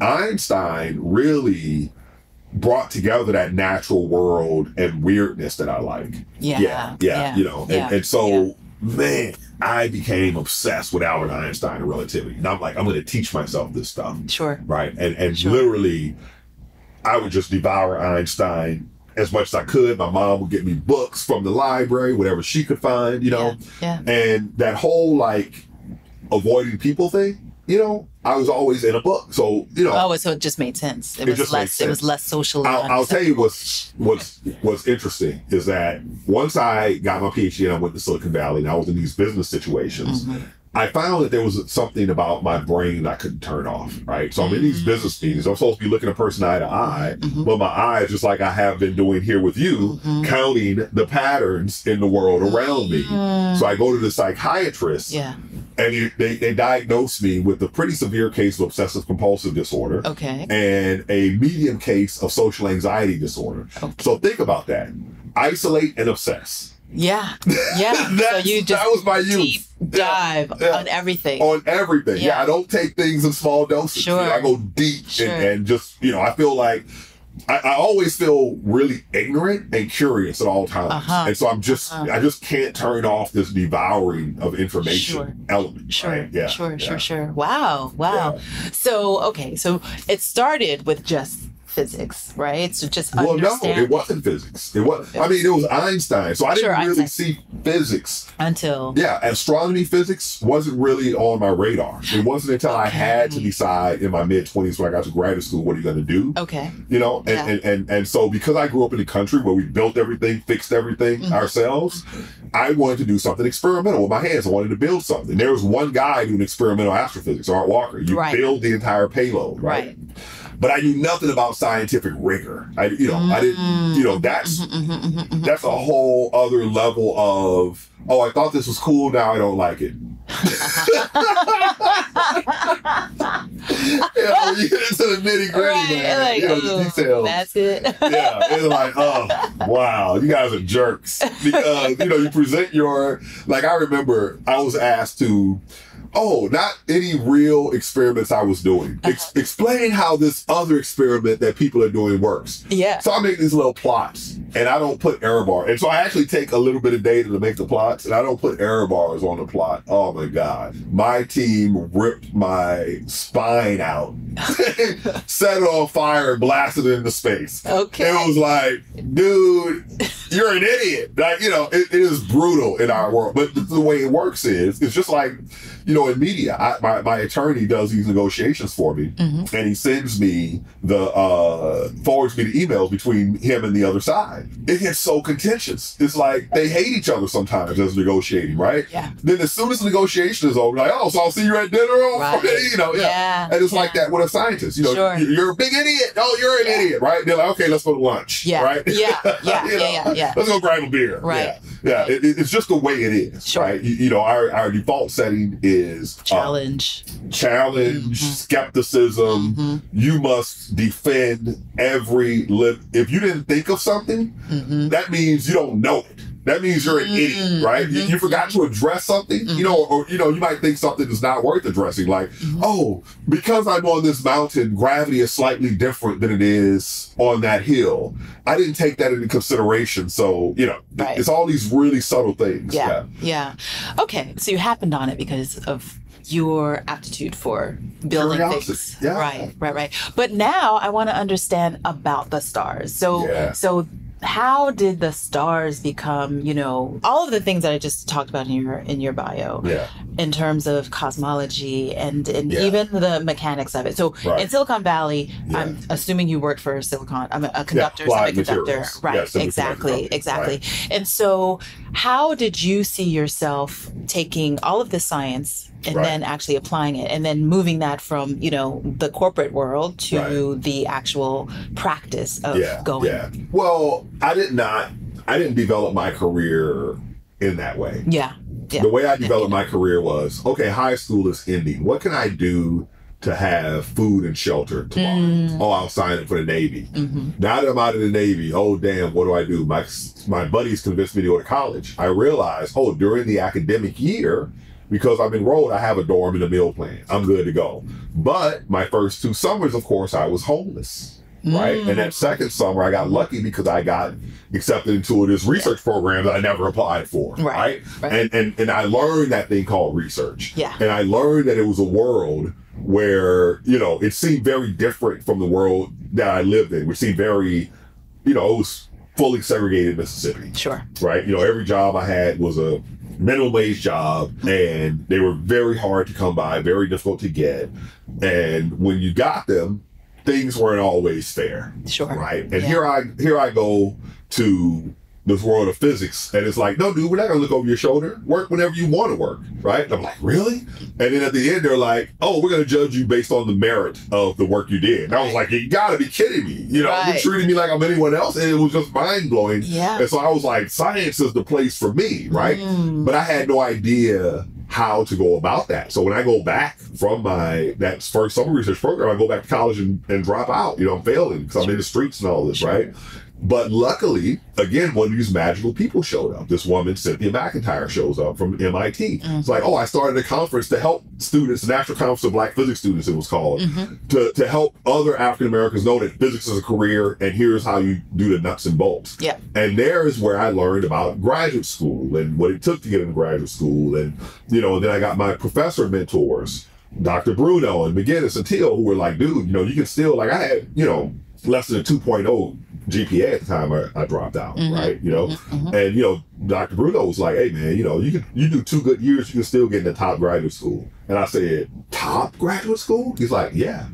Einstein really brought together that natural world and weirdness that I like. Yeah. yeah, yeah, you know. Yeah. And, and so man, I became obsessed with Albert Einstein and relativity. And I'm like, I'm going to teach myself this stuff. Sure. Right. And, and Sure. literally, I would just devour Einstein as much as I could. My mom would get me books from the library, whatever she could find, you know. Yeah. And that whole like avoiding people thing, you know, I was always in a book. So, you know, Oh, so it just made sense. It, It was less. It was less socially. I'll, I'll tell you what's what's what's interesting is that once I got my PhD and I went to Silicon Valley and I was in these business situations, Mm-hmm. I found that there was something about my brain that I couldn't turn off. Right, so I'm in these business meetings. I'm supposed to be looking a person eye to eye, Mm-hmm. but my eyes, just like I have been doing here with you, counting the patterns in the world around me. So I go to the psychiatrist, Yeah. And he, they they diagnosed me with a pretty severe case of obsessive compulsive disorder Okay. and a medium case of social anxiety disorder. Okay. So think about that. Isolate and obsess. Yeah. Yeah. so you just that was my deep youth. dive Yeah. on everything. On everything. Yeah. Yeah. I don't take things in small doses. Sure. You know, I go deep Sure. and, and just, you know, I feel like I, I always feel really ignorant and curious at all times. Uh-huh. And so I'm just Uh-huh. I just can't turn off this devouring of information Sure. element. Sure, right? Yeah. sure, yeah. sure, sure. Wow, wow. So, okay, so it started with just physics, right? So just Well, no, it wasn't physics. It was. I mean, it was Einstein. So I didn't Sure, really Einstein. see physics until Yeah, astronomy physics wasn't really on my radar. It wasn't until I had to decide in my mid twenties when I got to graduate school, what are you going to do? okay, You know, and, Yeah. and, and and so because I grew up in the country where we built everything, fixed everything Mhm. ourselves, I wanted to do something experimental with my hands. I wanted to build something. There was one guy doing experimental astrophysics, Art Walker. You Right. build the entire payload, right? Right. But I knew nothing about scientific rigor. I, you know, I didn't. You know, that's Mhm, mhm, mhm, mhm. that's a whole other level of oh i thought this was cool now i don't like it you know, you get into the nitty gritty Right, man like, you know the details That's it. yeah it's like oh wow you guys are jerks because you know you present your like i remember i was asked to oh not any real experiments i was doing uh-huh. Ex- explain how this other experiment that people are doing works yeah. so I make these little plots and I don't put error bar. And so I actually take a little bit of data to make the plots and I don't put error bars on the plot. Oh my God. My team ripped my spine out, set it on fire and blasted it into space. Okay. It was like, dude, you're an idiot. Like, you know, it, it is brutal in our world. But the way it works is, it's just like, you know, in media, I, my, my attorney does these negotiations for me Mhm. and he sends me the, uh, forwards me the emails between him and the other side. It gets so contentious. It's like they hate each other sometimes as negotiating, right? Yeah. Then as soon as the negotiation is over, like, oh, so I'll see you at dinner on Right. You know, yeah. Yeah, And it's like that with a scientist. You know, Sure. you- you're a big idiot. Oh, you're an Yeah. idiot, right? They're like, okay, let's go to lunch. Yeah. Right? Yeah. Yeah. You Yeah. know, Yeah. Yeah. Let's go grab a beer. Right. Yeah. Yeah. It, it- it's just the way it is. Sure. Right. You, you know, our, our default setting is uh, Challenge. challenge, Mhm. skepticism. Mhm. You must defend every lip. If you didn't think of something, Mhm. that means you don't know it. That means you're an idiot, right? You, mhm, you forgot to address something, you know, or, you know, you might think something is not worth addressing. Like, Mhm. oh, because I'm on this mountain, gravity is slightly different than it is on that hill. I didn't take that into consideration. So, you know, Right. it's all these really subtle things. Yeah. Yeah. Okay. So you happened on it because of your aptitude for building Curiosity. things. Yeah. Right. Right. Right. But now I want to understand about the stars. So Yeah. so how did the stars become you know all of the things that i just talked about in your in your bio Yeah. in terms of cosmology and and Yeah. even the mechanics of it so Right. in silicon valley Yeah. i'm assuming you worked for silicon i'm a, a conductor applied semiconductor right Yeah, exactly exactly and so how did you see yourself taking all of this science and Right. then actually applying it and then moving that from you know the corporate world to the actual practice of yeah, going yeah. Well, I did not. I didn't develop my career in that way. yeah yeah The way I developed my career was okay. High school is ending. What can I do to have food and shelter tomorrow? Mm. Oh, I'll sign up for the Navy. hmm Now that I'm out of the Navy, oh damn, what do I do? My my buddies convinced me to go to college. I realized, oh, during the academic year, because I'm enrolled, I have a dorm and a meal plan. I'm good to go. But my first two summers, of course, I was homeless. right? Mm. And that second summer, I got lucky because I got accepted into this research program that I never applied for, Right, right? right. And and and I learned that thing called research. Yeah. And I learned that it was a world where you know it seemed very different from the world that I lived in, which seemed very, you know, it was fully segregated Mississippi Sure. right? You know, every job I had was a minimum wage job, and they were very hard to come by, very difficult to get. And when you got them, things weren't always fair, Sure. right? And Yeah. here I here I go to this world of physics, and it's like, no, dude, we're not gonna look over your shoulder. Work whenever you want to work, right? And I'm like, really? And then at the end, they're like, oh, we're gonna judge you based on the merit of the work you did. And I was like, you gotta be kidding me. You know, Right. you're treating me like I'm anyone else, and it was just mind blowing. Yeah. And so I was like, science is the place for me, right? Mm. But I had no idea how to go about that. So when I go back from my that first summer research program, I go back to college and, and drop out. You know, I'm failing because I'm in the streets and all this, right? But luckily, again, one of these magical people showed up. This woman, Cynthia McIntyre, shows up from MIT. It's mm-hmm. like, oh, I started a conference to help students, National Conference of Black Physics Students, it was called, mm-hmm. to, to help other African Americans know that physics is a career and here's how you do the nuts and bolts. Yeah. And there is where I learned about graduate school and what it took to get into graduate school. And, you know, and then I got my professor mentors, Dr. Bruno and McGinnis and Teal, who were like, dude, you know, you can still, like, I had, you know, less than a 2.0 GPA at the time I, I dropped out, Mhm. right? You know, Mhm. and, you know, Dr. Bruno was like, hey, man, you know, you can, you do two good years, you can still get into top graduate school. And I said, top graduate school? He's like, yeah.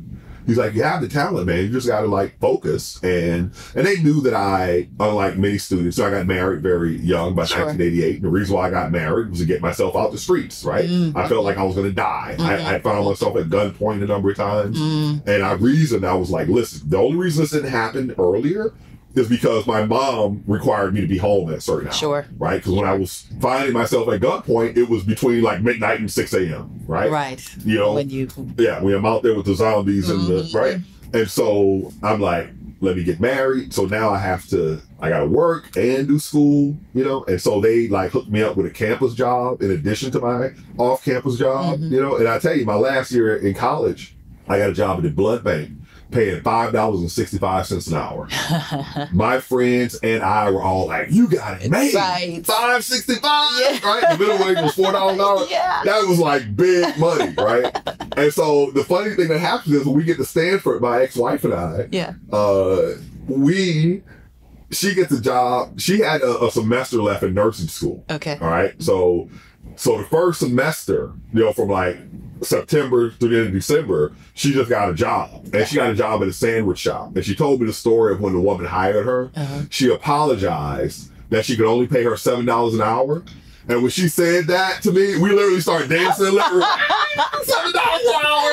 He's like, you have the talent, man. You just got to like focus. And and they knew that I, unlike many students, so I got married very young by Sure. 1988. And the reason why I got married was to get myself out the streets, right? Mm. I felt like I was going to die. Mhm. I, I found myself at gunpoint a number of times. Mm. And I reasoned, I was like, listen, the only reason this didn't happen earlier is because my mom required me to be home at a certain hour. Sure. Right? Because when I was finding myself at gunpoint, it was between like midnight and 6 a.m. Right? Right. You know, When you. yeah, when I'm out there with the zombies and the Mhm. right. And so I'm like, let me get married. So now I have to, I gotta work and do school, you know. And so they like hooked me up with a campus job in addition to my off-campus job, Mhm. you know. And I tell you, my last year in college, I got a job at the blood bank, paying five dollars and sixty-five cents an hour. My friends and I were all like, "You got it made, Right. five sixty-five, Yeah. right?" The minimum wage was four dollars an hour yeah. that was like big money, right? and so the funny thing that happens is when we get to Stanford, my ex-wife and I, Yeah. uh, we, she gets a job. She had a, a semester left in nursing school. Okay. All right, so so the first semester, you know, from like September through the end of December, she just got a job, and she got a job at a sandwich shop. And she told me the story of when the woman hired her. Uh-huh. She apologized that she could only pay her seven dollars an hour. And when she said that to me, we literally started dancing. in the living room. Seven dollars an hour.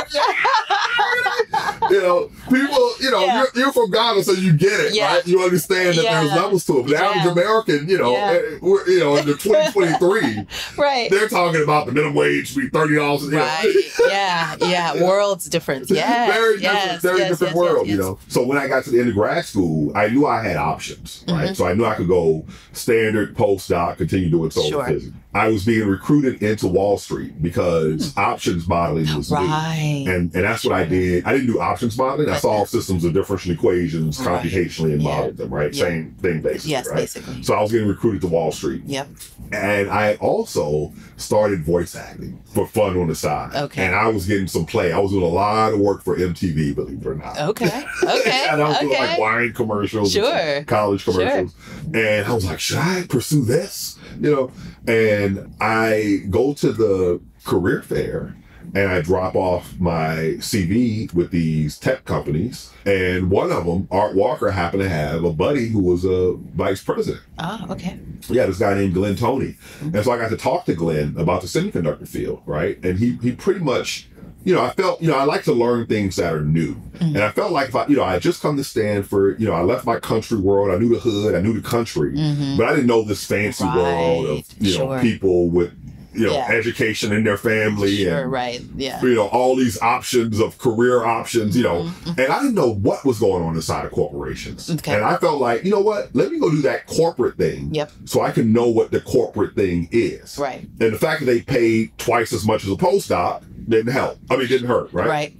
you know, people, you know, Yeah. you're, you're from Ghana, so you get it, Yeah. right? You understand that there's levels to it. But the Yeah. average American, you know, Yeah. eh, we're, you know, in the 2023, Right. they're talking about the minimum wage be thirty dollars. Right. Yeah. Yeah. Worlds difference. Yeah, very different, very yes, different yes, world, yes, you know. So when I got to the end of grad school, I knew I had options, right? Mhm. So I knew I could go standard, postdoc, continue doing solar Sure. I was being recruited into Wall Street because options modeling was new. Hmm. And and that's what I did. I didn't do options modeling. I solved systems of differential equations Right. computationally and Yeah. modeled them, right? Yeah. Same thing basically. yes, right? basically. So I was getting recruited to Wall Street. Yep. And I also started voice acting for fun on the side. Okay. And I was getting some play. I was doing a lot of work for MTV, believe it or not. Okay. Okay. and I was doing like okay. wine commercials, Sure. college Sure. commercials. And I was like, should I pursue this? You know, and I go to the career fair and I drop off my CV with these tech companies. And one of them, Art Walker, happened to have a buddy who was a vice president. Oh, okay. Yeah, this guy named Glenn Tony. And so I got to talk to Glenn about the semiconductor field, right? And he he pretty much, you know, I felt, you know, I like to learn things that are new. Mhm. And I felt like if I, you know, I had just come to Stanford, you know, I left my country world, I knew the hood, I knew the country, hmm but I didn't know this fancy world of, Right, you know, people with, you know, Yeah. education in their family Sure. and Right. Yeah. you know, all these options of career options, you know, Mhm. and I didn't know what was going on inside of corporations. Okay. And I felt like, you know what, let me go do that corporate thing Yep. so I can know what the corporate thing is. Right. And the fact that they paid twice as much as a postdoc didn't help. I mean, didn't hurt, right? Right.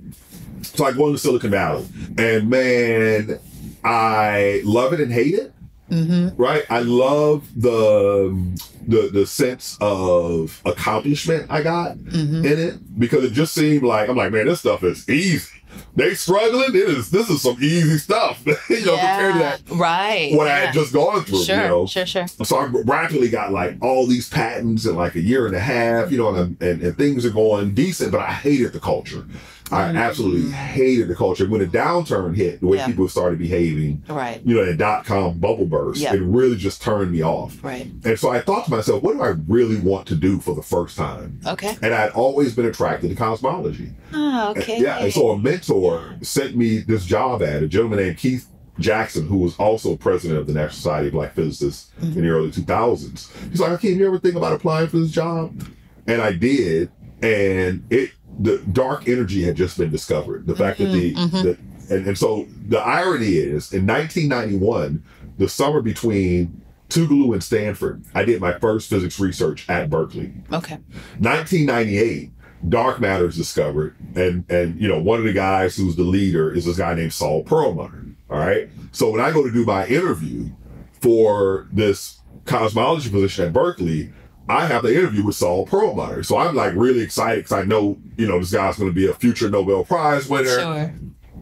So I go into Silicon Valley, and man, I love it and hate it. Mm-hmm. Right? I love the the the sense of accomplishment I got Mm-hmm. in it because it just seemed like I'm like, man, this stuff is easy. They struggling. It is. This is some easy stuff. you know, compared to that Right. what I had just gone through. Sure. You know, Sure. Sure. so I rapidly got like all these patents in like a year and a half, you know, and, and, and things are going decent, but I hated the culture. I Mm. absolutely hated the culture. When the downturn hit, the way Yeah. people started behaving, Right. you know, the dot com bubble burst, Yeah. it really just turned me off. Right. And so I thought to myself, what do I really want to do for the first time? Okay. And I'd always been attracted to cosmology. Oh, okay. Yeah. And so a mentor sent me this job ad, a gentleman named Keith Jackson, who was also president of the National Society of Black Physicists Mm-hmm. in the early 2000s. He's like, Hakeem, you ever think about applying for this job? And I did. And it, the dark energy had just been discovered. The fact that the, Mhm, the and, and so the irony is in 1991, the summer between Tougaloo and Stanford, I did my first physics research at Berkeley. Okay. 1998, dark matter is discovered, and and you know one of the guys who's the leader is this guy named Saul Perlmutter. All right, so when I go to do my interview for this cosmology position at Berkeley, I have the interview with Saul Perlmutter. So I'm like really excited because I know you know this guy's going to be a future Nobel Prize winner. Sure.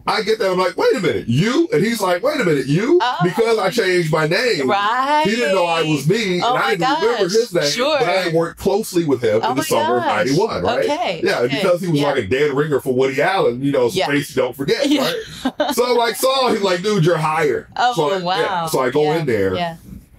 I get that I'm like, wait a minute, you? And he's like, wait a minute, you? Oh. Because I changed my name. Right. He didn't know I was me, Oh and I didn't remember his name. Sure. But I worked closely with him Oh in the summer gosh. of '91, right? Okay, Yeah, okay, because he was yeah. like a dead ringer for Woody Allen, you know, Yeah. space you don't forget, Yeah. right? so I'm like, Saul, he's like, dude, you're hired. Oh so, I- wow. yeah. So I go in there, Yeah.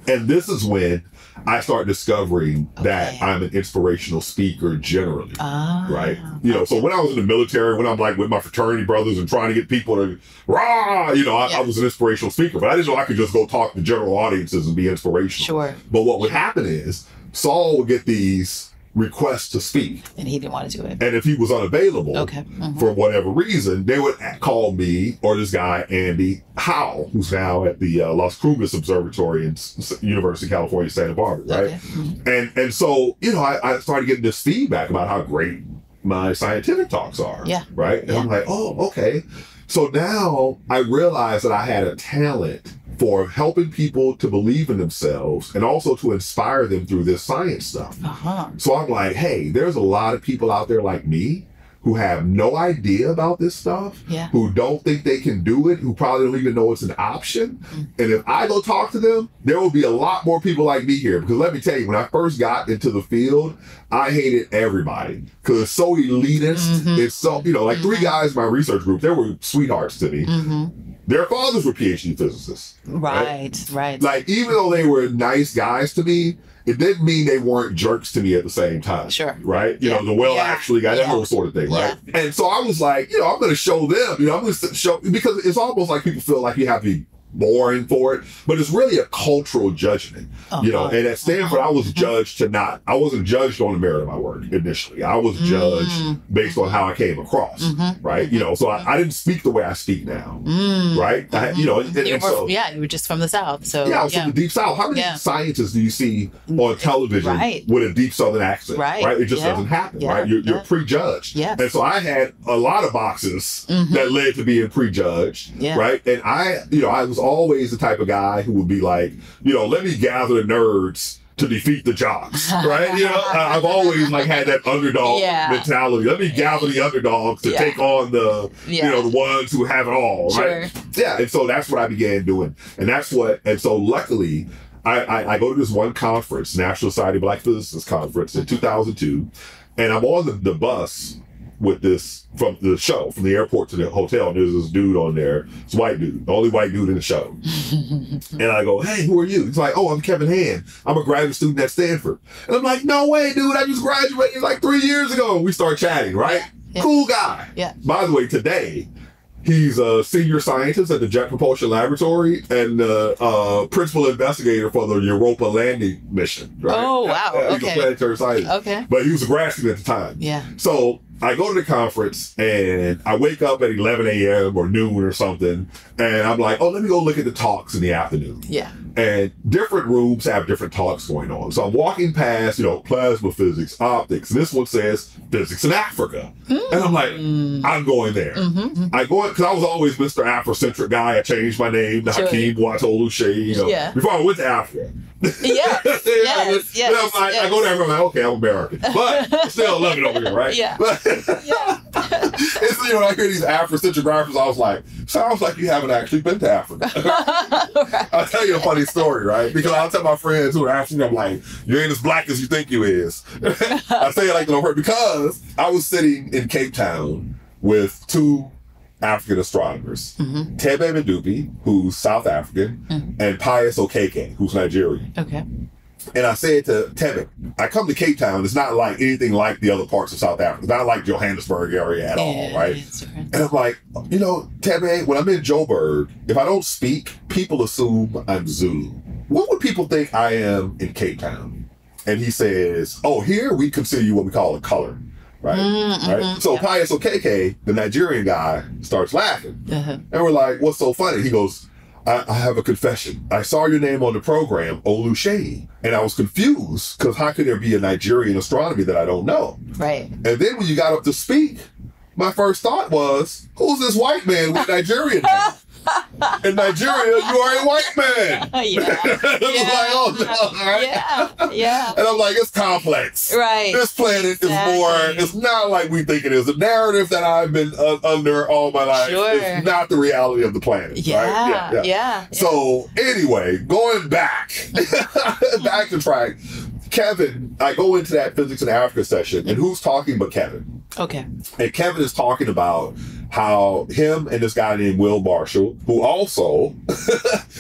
and this is when I start discovering that I'm an inspirational speaker generally Ah. right? You know, so when I was in the military, when I'm like with my fraternity brothers and trying to get people to rah, you know, I, Yeah. I was an inspirational speaker, but I didn't know I could just go talk to general audiences and be inspirational. Sure. But what would happen is Saul would get these requests to speak, And he didn't want to do it. and if he was unavailable Okay. Mhm. for whatever reason, they would call me or this guy Andy Howell, who's now at the uh, Las Cumbres Observatory in S- University of California, Santa Barbara, right? Okay. Mhm. And and so, you know, I, I started getting this feedback about how great my scientific talks are. Yeah. Right. And I'm like, oh, okay. So now I realized that I had a talent for helping people to believe in themselves and also to inspire them through this science stuff. Uh-huh. So I'm like, hey, there's a lot of people out there like me who have no idea about this stuff, Yeah. who don't think they can do it, who probably don't even know it's an option. Mm. And if I go talk to them, there will be a lot more people like me here. Because let me tell you, when I first got into the field, I hated everybody because it's so elitist. Mhm. It's so, you know, like three Mhm. guys in my research group, they were sweethearts to me. hmm Their fathers were PhD physicists. Right. Right. Like, even though they were nice guys to me, it didn't mean they weren't jerks to me at the same time. Sure. Right? You Yeah. know, the well Yeah. actually got that whole sort of thing, right? And so I was like, you know, I'm going to show them, you know, I'm going to show, because it's almost like people feel like you have to boring for it, but it's really a cultural judgment, you know. Uh-huh. And at Stanford, I was judged to not, I wasn't judged on the merit of my work initially. I was judged Mm. based on how I came across, Mhm. right? You know, so I, I didn't speak the way I speak now, Mm. right? I, you know, and, and You were, so, yeah, you were just from the south, so yeah, I was from the deep south. How many Yeah. scientists do you see on television Right. with a deep southern accent? Right. It just Yeah. doesn't happen, Yeah. right? You're, you're Yeah. prejudged. Yes. And so I had a lot of boxes Mhm. that led to being prejudged, Yeah. right? And I, you know, I was always the type of guy who would be like, you know, let me gather the nerds to defeat the jocks, right? You know, I've always like had that underdog Yeah. mentality. Let me gather the underdogs to Yeah. take on the, Yeah. you know, the ones who have it all, right? Sure. Yeah, and so that's what I began doing, and that's what, and so luckily, I, I, I go to this one conference, National Society of Black Physicists conference in 2002, and I'm on the, the bus with this from the show, from the airport to the hotel, and there's this dude on there, this white dude, the only white dude in the show, and I go, hey, who are you? He's like, oh, I'm Kevin Hand. I'm a graduate student at Stanford, and I'm like, no way, dude, I just graduated like three years ago. And we start chatting, right? Yeah. Cool guy. Yeah. By the way, today He's a senior scientist at the Jet Propulsion Laboratory and uh, uh, principal investigator for the Europa landing mission. Right? Oh, wow. Okay. a planetary scientist. Okay. But he was a grad student at the time. Yeah. So I go to the conference and I wake up at 11 a.m. or noon or something, and I'm like, oh, let me go look at the talks in the afternoon. Yeah. And different rooms have different talks going on. So I'm walking past, you know, plasma physics, optics. This one says physics in Africa. And I'm like, mm. I'm going there. Mm-hmm, mm-hmm. I go because I was always Mr. Afrocentric guy. I changed my name to Sure. Hakeem you know, Yeah. before I went to Africa. Yes, Yeah, yes, then I'm yes, like, I go there and I'm like, okay, I'm American. But still love it over here, right? Yeah. But Yeah. it's, you know, I hear these Afrocentric rappers, I was like, sounds like you haven't actually been to Africa. I'll tell you a funny story, right? Because I'll tell my friends who are African, I'm like, you ain't as black as you think you is. I say it like on purpose because I was sitting in Cape Town with two African astronomers, mm-hmm. Thebe Medupi, who's South African, mm. and Pius Okeke, who's Nigerian. Okay. And I said to Thebe, I come to Cape Town, it's not like anything like the other parts of South Africa. It's not like Johannesburg area at all, Yeah, right? it's. And I'm like, you know, Thebe, when I'm in Joburg, if I don't speak, people assume I'm Zulu. What would people think I am in Cape Town? And he says, oh, here we consider you what we call a color. Right. right. So Pius Okeke, the Nigerian guy, starts laughing. Uh-huh. And we're like, what's so funny? He goes, I, I have a confession. I saw your name on the program, Oluseyi. And I was confused because how could there be a Nigerian astronomy that I don't know? Right. And then when you got up to speak, my first thought was, who's this white man with Nigerian name? In Nigeria, you are a white man. Yeah. Yeah. like, oh, no, right? yeah. Yeah. And I'm like, it's complex. Right. This planet is more, it's not like we think it is. The narrative that I've been uh, under all my life Sure. is not the reality of the planet. Yeah. right? Yeah. So anyway, going back, back to track. Kevin, I go into that physics in Africa session, and who's talking but Kevin? Okay. And Kevin is talking about how him and this guy named Will Marshall, who also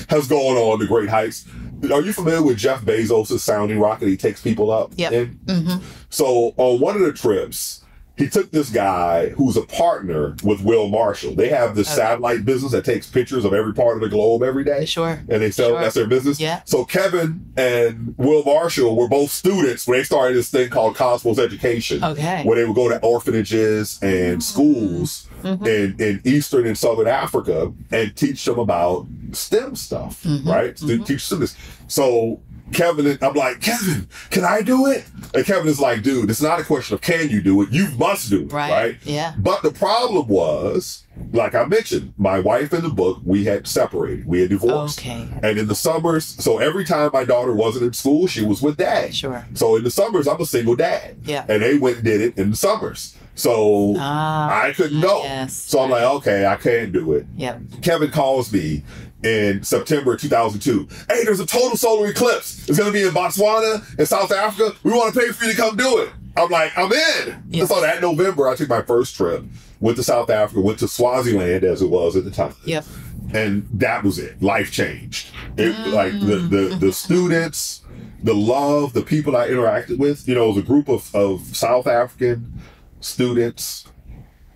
has gone on the Great Heights. Are you familiar with Jeff Bezos' sounding rocket? He takes people up. In? Mm-hmm. So on one of the trips, he took this guy who's a partner with Will Marshall. They have this Okay. satellite business that takes pictures of every part of the globe every day. Sure. And they sell Sure. that's their business. Yeah. So Kevin and Will Marshall were both students when they started this thing called Cosmos Education. Okay. Where they would go to orphanages and schools Mhm. in, in Eastern and Southern Africa and teach them about STEM stuff, Mhm. right? Mhm. teach students. So Kevin, I'm like, Kevin, can I do it? And Kevin is like, dude, it's not a question of can you do it, you must do it, Right. right? Yeah. But the problem was, like I mentioned, my wife and the book, we had separated. We had divorced. Okay. And in the summers, so every time my daughter wasn't in school, she was with dad. Sure. So in the summers, I'm a single dad. Yeah. And they went and did it in the summers. So Ah. I couldn't go. Yes. So I'm like, okay, I can't do it. Yep. Kevin calls me in September 2002. Hey, there's a total solar eclipse. It's going to be in Botswana and South Africa. We want to pay for you to come do it. I'm like, I'm in. Yes. So that November, I took my first trip, went to South Africa, went to Swaziland as it was at the time. Yep. And that was it. Life changed. It, Mm. Like the, the, the students, the love, the people I interacted with. You know, it was a group of, of South African students,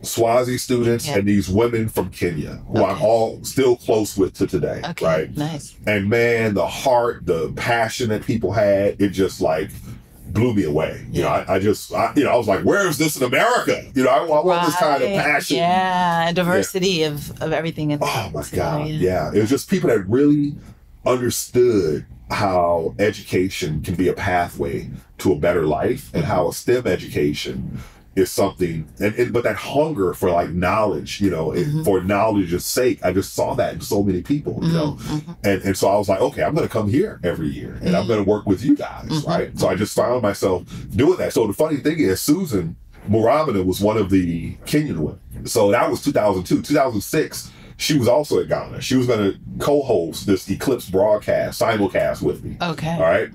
Swazi students, Yeah. and these women from Kenya who I'm all still close with to today. Okay. Right. Nice. And man, the heart, the passion that people had, it just like blew me away. You know, I, I just, I, you know, I was like, where is this in America? You know, I, I want this kind of passion. Yeah. and Diversity of, of everything. in- Oh my God. Yeah. It was just people that really understood how education can be a pathway to a better life and how a STEM education is something and, and but that hunger for like knowledge, you know, Mhm. for knowledge's sake, I just saw that in so many people, you know. Mhm, mhm. And and so I was like, okay, I'm gonna come here every year and I'm Mhm. gonna work with you guys, Mhm. right? So I just found myself doing that. So the funny thing is Susan Murabana was one of the Kenyan women. So that was 2002. 2006, she was also at Ghana. She was gonna co-host this Eclipse broadcast, simulcast with me. Okay. All right.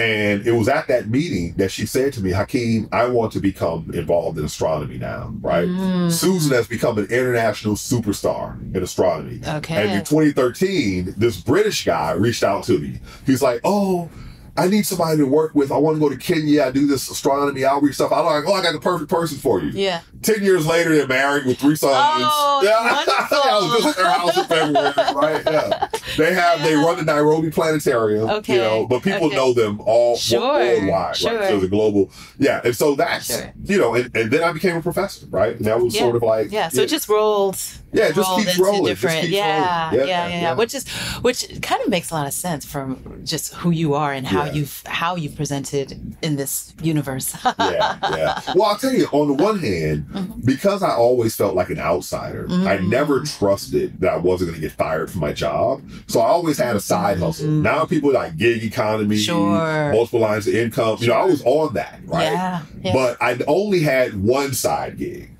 And it was at that meeting that she said to me, Hakeem, I want to become involved in astronomy now, right? Mm. Susan has become an international superstar in astronomy. Okay. And in 2013, this British guy reached out to me. He's like, "Oh, I need somebody to work with. I want to go to Kenya. I do this astronomy outreach stuff." I'm like, "Oh, I got the perfect person for you." yeah. Ten years later, they're married with three sons. Oh, yeah, wonderful. I was just at their house in February, right? Yeah, they have they run the Nairobi Planetarium. Okay, you know, but people okay. know them all Sure, worldwide, sure. right? So the global, yeah, and so that's Sure. you know, and, and then I became a professor, right? And that was Yeah. sort of like Yeah, so it just rolled. Yeah, it just keeps rolling, just Different, keeps yeah, rolling. yeah, Yeah, yeah, yeah, yeah. Which is, which kind of makes a lot of sense from just who you are and how Yeah. you've how you've presented in this universe. yeah, yeah. Well, I'll tell you, on the one hand, Mm-hmm. because I always felt like an outsider, I Mm. never trusted that I wasn't going to get fired from my job. So I always had a side hustle. Now people like gig economy. Sure. multiple lines of income. You know, I was on that, right? Yeah, yeah. But I only had one side gig.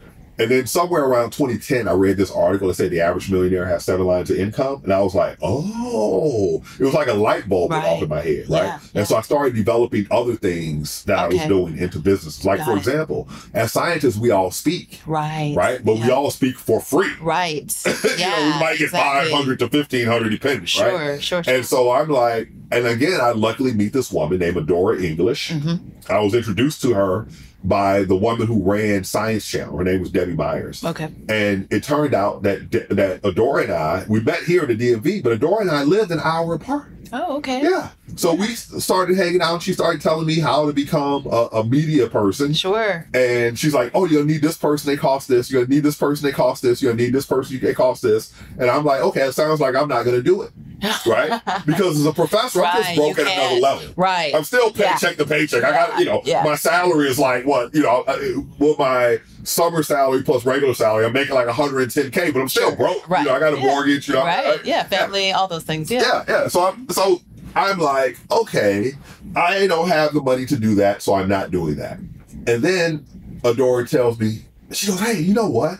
And then somewhere around 2010, I read this article that said the average millionaire has seven lines of income. And I was like, oh, it was like a light bulb went Right. off in my head, right? Yeah, And yeah. so I started developing other things that I was doing into business. Like, Got for it. example, as scientists, we all speak, right, right? But we all speak for free. right. you yeah, know, we might get exactly. 500 to 1500 depending, Sure, right? sure, sure. And so I'm like, and again, I luckily meet this woman named Adora English. Mhm. I was introduced to her by the woman who ran Science Channel. Her name was Debbie Myers. Okay. And it turned out that that Adora and I, we met here in the DMV, but Adora and I lived an hour apart. Oh, okay. Yeah. So we started hanging out. She started telling me how to become a, a media person. Sure. And she's like, "Oh, you'll need this person. They cost this. You're gonna need this person. They cost this. You're gonna need this person. They cost this." And I'm like, "Okay, it sounds like I'm not gonna do it, right? because as a professor, I'm just broke at another can't. level. Right. I'm still Yeah. paycheck to paycheck. I got, you know, Yeah. my salary is like what, you know, uh, well, my summer salary plus regular salary, I'm making like 110k, but I'm still broke. Right. You know, I got a Yeah. mortgage. You know, right. I- yeah. Family. All those things. Yeah. yeah, yeah. So I'm so I'm like, okay, I don't have the money to do that, so I'm not doing that. And then Adora tells me, she goes, Hey, you know what?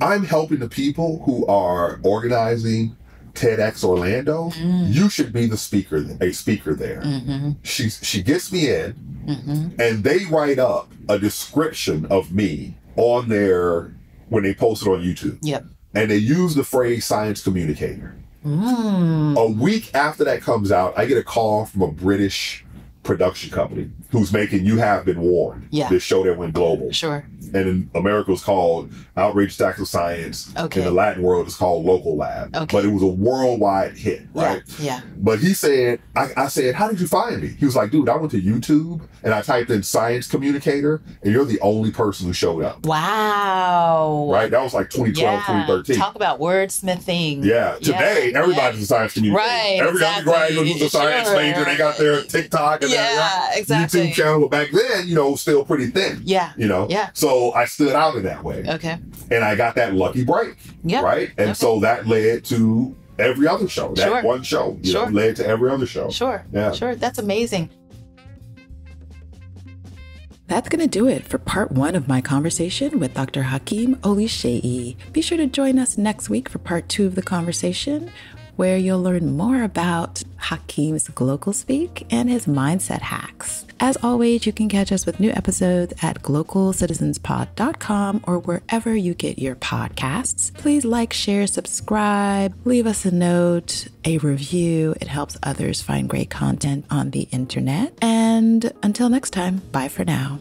I'm helping the people who are organizing TEDx Orlando. You should be the speaker, a speaker there. Mm-hmm. She she gets me in, Mm-hmm. and they write up a description of me on their when they posted on YouTube, Yep. and they use the phrase science communicator. Mm. A week after that comes out, I get a call from a British production company who's making You Have Been Warned. Yeah. This show that went global. Sure. And in America it's called Outrageous Acts of Science. Okay. In the Latin world it's called Local Lab. Okay. But it was a worldwide hit, right? Yeah. Yeah. But he said, I, I said, how did you find me? He was like, dude, I went to YouTube and I typed in science communicator and you're the only person who showed up. Wow. Right? That was like 2012, Yeah. 2013. Talk about wordsmithing. Yeah, today Yeah, everybody's a science communicator. Right, Every exactly. undergraduate who's a science major, they got their TikTok and Yeah, their exactly. YouTube channel. But back then, you know, still pretty thin. Yeah. You know? Yeah. So I stood out in that way. Okay. And I got that lucky break. Yeah. Right? And Okay. so that led to every other show. That Sure. one show, you Sure. know, led to every other show. Sure. Yeah. Sure. That's amazing. That's going to do it for part one of my conversation with Dr. Hakeem Oluseyi. Be sure to join us next week for part two of the conversation, where you'll learn more about Hakeem's global speak and his mindset hacks. As always, you can catch us with new episodes at glocalcitizenspod.com or wherever you get your podcasts. Please like, share, subscribe, leave us a note, a review. It helps others find great content on the internet. And until next time, bye for now.